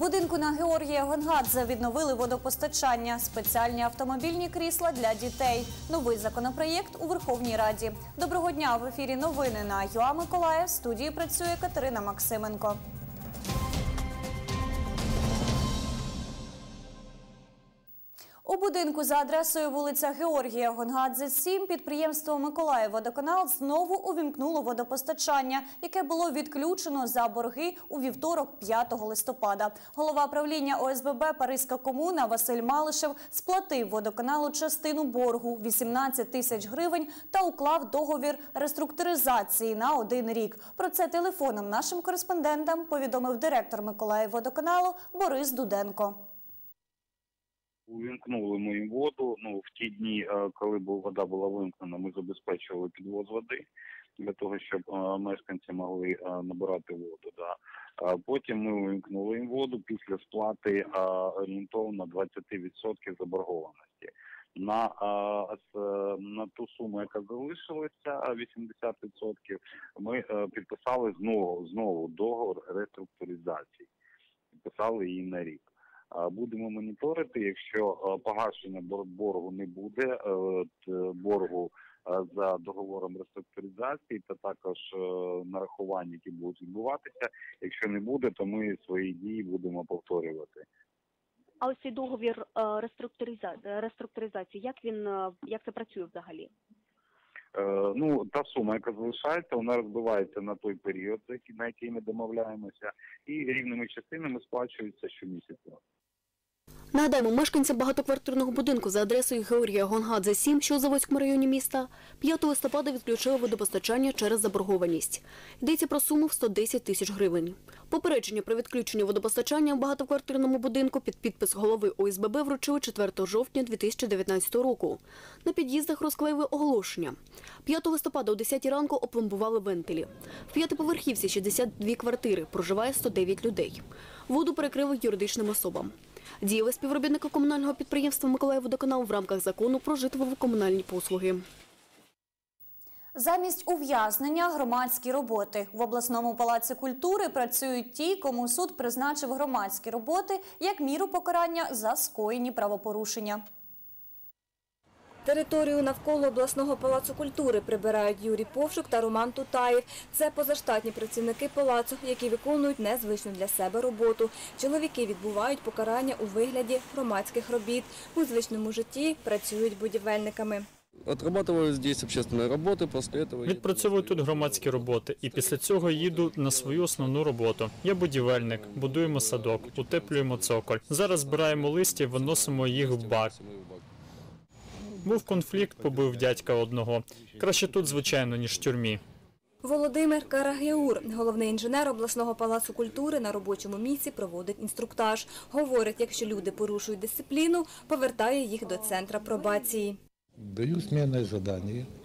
будинку на Георгія Гонгадзе відновили водопостачання, спеціальні автомобільні крісла для дітей. Новий законопроєкт у Верховній Раді. Доброго дня в ефірі новини на ЮА Миколаїв. В студії працює Катерина Максименко. Будинку за адресою вулиця Георгія Гонгадзе 7 підприємство Миколаївводоканал знову увімкнуло водопостачання, яке було відключено за борги у вівторок 5 листопада. Голова правління ОСББ Паризька комуна Василь Малишев сплатив водоканалу частину боргу 18 тисяч гривень та уклав договір реструктуризації на один рік. Про це телефоном нашим кореспондентам повідомив директор Миколаївводоканалу Борис Дуденко. Увімкнули ми їм воду. Ну в ті дні, е, коли вода була вимкнена, ми забезпечували підвоз води для того, щоб е, мешканці могли е, набирати воду. Да. Потім ми увімкнули їм воду після сплати орієнтовно 20% заборгованості. На, на ту суму, яка залишилася, е, 80%, ми підписали знову знову договор реструктуризації. Підписали її на рік. Будемо моніторити, якщо е, погашення бор- боргу не буде, е, боргу е, за договором реструктуризації та також е, нарахувань, які будуть відбуватися. Якщо не буде, то ми свої дії будемо повторювати. А ось цей договір е, реструктуризації, як він е, як це працює взагалі? Е, Ну, та сума, яка залишається, вона розбивається на той період, на який ми домовляємося, і рівними частинами сплачується щомісяця. Нагадаємо, мешканцям багатоквартирного будинку за адресою Георгія Гонгадзе 7, що у Заводському районі міста, 5 листопада відключили водопостачання через заборгованість. Йдеться про суму в 110 тисяч гривень. Попередження про відключення водопостачання в багатоквартирному будинку під підпис голови ОСББ вручили 4 жовтня 2019 року. На під'їздах розклеїли оголошення. 5 листопада о 10 ранку опломбували вентилі. В п'ятиповерхівці 62 квартири, проживає 109 людей. Воду перекрили юридичним особам. Діяли співробітники комунального підприємства «Миколаївводоканал» в рамках закону про житлово-комунальні послуги. Замість ув'язнення громадські роботи в обласному палаці культури працюють ті, кому суд призначив громадські роботи як міру покарання за скоєні правопорушення. Територію навколо обласного палацу культури прибирають Юрій Повшук та Роман Тутаєв. Це позаштатні працівники палацу, які виконують незвичну для себе роботу. Чоловіки відбувають покарання у вигляді громадських робіт. У звичному житті працюють будівельниками. Отрабатываю здесь общественные работы, после этого... еду Відпрацьовую на тут громадські роботи, і після цього їду на свою основну роботу. Я будівельник, будуємо садок, утеплюємо цоколь. Зараз збираємо листя, і виносимо їх в бак. Був конфлікт, побив дядька одного. Краще тут, звичайно, ніж в тюрмі. Володимир Карагеур, головний інженер обласного палацу культури, на робочому місці проводить інструктаж. Говорить, якщо люди порушують дисципліну, повертає їх до центра пробації. Даю сменное задание, конкретное.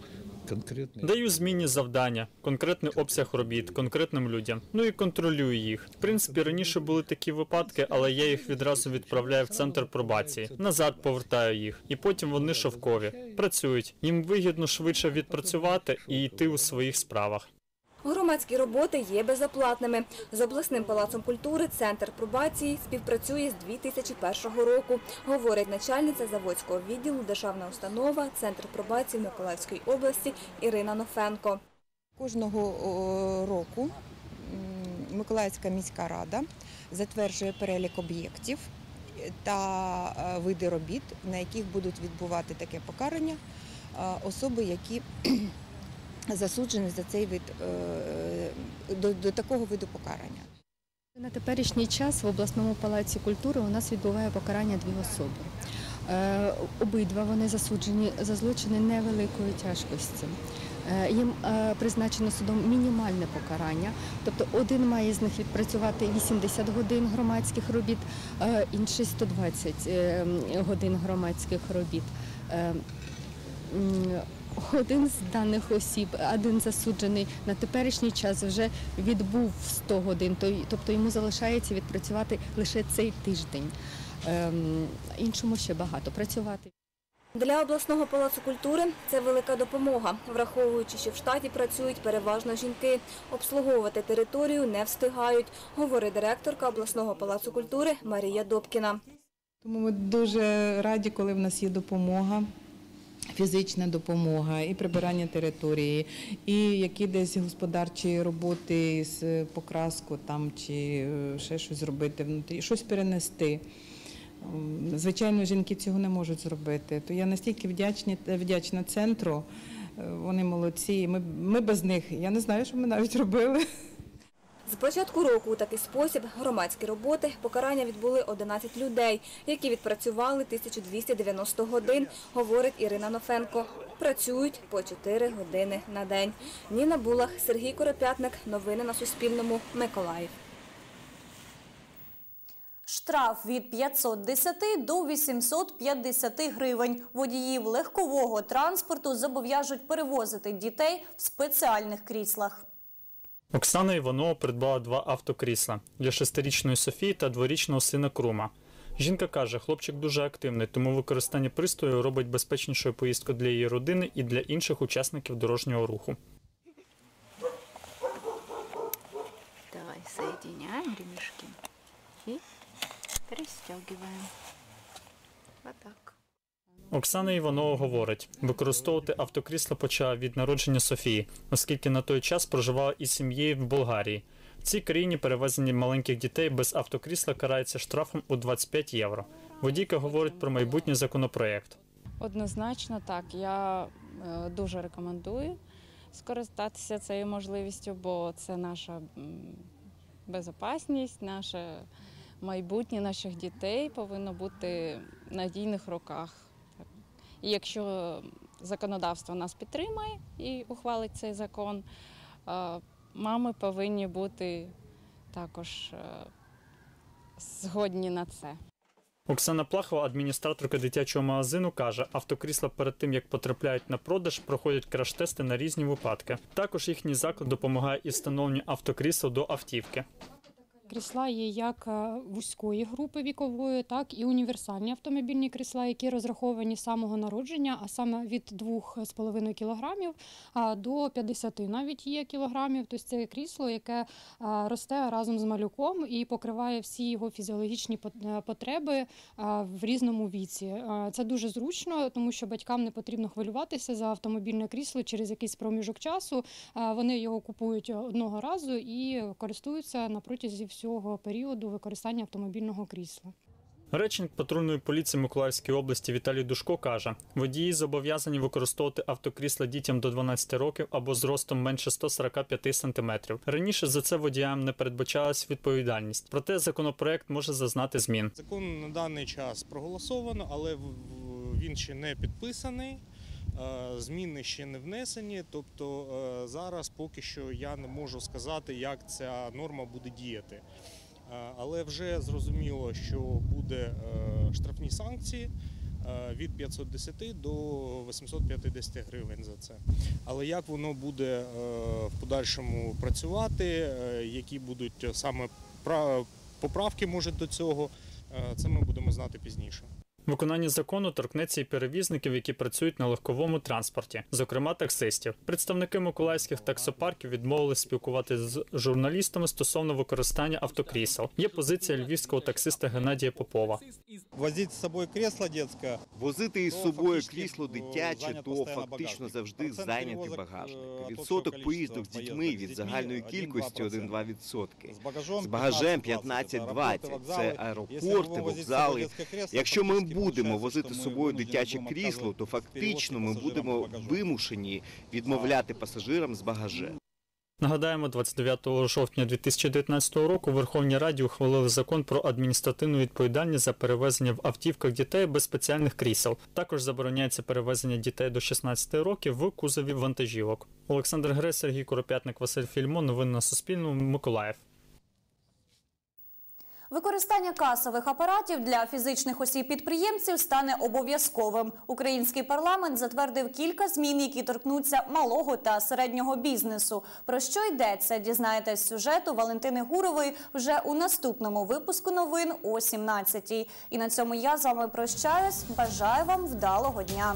Даю змінні завдання, конкретний обсяг робіт, конкретним людям. Ну і контролюю їх. В принципі, раніше були такі випадки, але я їх відразу відправляю в центр пробації. Назад повертаю їх, і потім вони шовкові. Працюють. Їм вигідно швидше відпрацювати і йти у своїх справах. Громадські роботи є безоплатними. З обласним палацом культури центр пробації співпрацює з 2001 року, говорить начальниця заводського відділу Державна установа Центр пробації Миколаївської області Ірина Нофенко. Кожного року Миколаївська міська рада затверджує перелік об'єктів та е, види робіт, на яких будуть відбувати таке покарання е, особи, які засуджені за цей вид е, до, до такого виду покарання. На теперішній час в обласному палаці культури у нас відбуває покарання дві особи. Е, Обидва вони засуджені за злочини невеликої тяжкості. Е, Їм призначено судом мінімальне покарання, тобто один має з них відпрацювати 80 годин громадських робіт, інший 120 е, годин громадських робіт. Один з даних осіб, один засуджений на теперішній час вже відбув 100 годин, то- тобто йому залишається відпрацювати лише цей тиждень. Ем, Іншому ще багато працювати. Для обласного палацу культури це велика допомога, враховуючи, що в штаті працюють переважно жінки. Обслуговувати територію не встигають, говорить директорка обласного палацу культури Марія Добкіна. Тому ми дуже раді, коли в нас є допомога. Фізична допомога, і прибирання території, і які десь господарчі роботи з покраску там чи е, ще щось зробити внутрі, щось перенести. Звичайно, жінки цього не можуть зробити. То я настільки вдячні, вдячна центру. е, Вони молодці. Ми, ми без них. Я не знаю, що ми навіть робили. З початку року у такий спосіб громадські роботи покарання відбули 11 людей, які відпрацювали 1290 годин, говорить Ірина Нофенко. Працюють по 4 години на день. Ніна Булах, Сергій Коропятник. Новини на Суспільному. Миколаїв. Штраф від 510 до 850 гривень. Водіїв легкового транспорту зобов'яжуть перевозити дітей в спеціальних кріслах. Оксана Іванова придбала два автокрісла для шестирічної Софії та дворічного сина Крума. Жінка каже, хлопчик дуже активний, тому використання пристрою робить безпечнішою поїздку для її родини і для інших учасників дорожнього руху. Давай соединяем ремешки и пристегиваем. Вот так. Оксана Іванова говорить, використовувати автокрісло почала від народження Софії, оскільки на той час проживала із сім'єю в Болгарії. В цій країні перевезення маленьких дітей без автокрісла карається штрафом у 25 євро. Водійка говорить про майбутній законопроєкт. Однозначно так. Я е, дуже рекомендую скористатися цією можливістю, бо це наша м, безопасність, наше майбутнє наших дітей повинно бути в надійних руках. І якщо законодавство нас підтримає і ухвалить цей закон, е, мами повинні бути також е, згодні на це. Оксана Плахова, адміністраторка дитячого магазину, каже, автокрісла перед тим як потрапляють на продаж, проходять краш-тести на різні випадки. Також їхній заклад допомагає із встановленням автокрісел до автівки. Крісла є як е, вузької групи вікової, так і універсальні автомобільні крісла, які розраховані з самого народження, а саме від 2,5 кілограмів до 50 навіть є кілограмів. Тобто це крісло, яке росте разом з малюком і покриває всі його фізіологічні е, потреби в різному віці. Це дуже зручно, тому що батькам не потрібно хвилюватися за автомобільне крісло через якийсь проміжок часу. Вони його купують одного разу і користуються на протязі всього періоду використання автомобільного крісла. Речник патрульної поліції Миколаївської області Віталій Душко каже, водії зобов'язані використовувати автокрісла дітям до 12 років або з ростом менше 145 см. Раніше за це водіям не передбачалась відповідальність, проте законопроект може зазнати змін. Закон на даний час проголосовано, але він ще не підписаний. Е, Зміни ще не внесені, тобто е, зараз поки що я не можу сказати, як ця норма буде діяти. Е, Але вже зрозуміло, що буде штрафні санкції від 510 до 850 гривень за це. Але як воно буде в подальшому працювати, які будуть саме поправки можуть до цього, це ми будемо знати пізніше. Виконання закону торкнеться і перевізників, які працюють на легковому транспорті, зокрема таксистів. Представники миколаївських таксопарків відмовились спілкуватися з журналістами стосовно використання автокрісел. Є позиція львівського таксиста Геннадія Попова. Возити з собою кресло дитяче. Возити із собою крісло е, дитяче, то фактично завжди зайнятий багажник. е, Відсоток поїздок з дітьми від загальної кількості 1-2%. З багажом З багажем 15-20. 15-20. Це аеропорти, вокзали. Якщо ми будемо возити з собою дитяче крісло, то фактично ми будемо вимушені відмовляти пасажирам з багажем. Нагадаємо, 29 жовтня 2019 року Верховній Раді ухвалили закон про адміністративну відповідальність за перевезення в автівках дітей без спеціальних крісел. Також забороняється перевезення дітей до 16 років в кузові вантажівок. Олександр Грес, Сергій Коропятник, Василь Фільмон. Новини на Суспільному. Миколаїв. Використання касових апаратів для фізичних осіб-підприємців стане обов'язковим. Український парламент затвердив кілька змін, які торкнуться малого та середнього бізнесу. Про що йдеться? Дізнаєтесь з сюжету Валентини Гурової вже у наступному випуску новин о 17-й. І на цьому я з вами прощаюсь. Бажаю вам вдалого дня.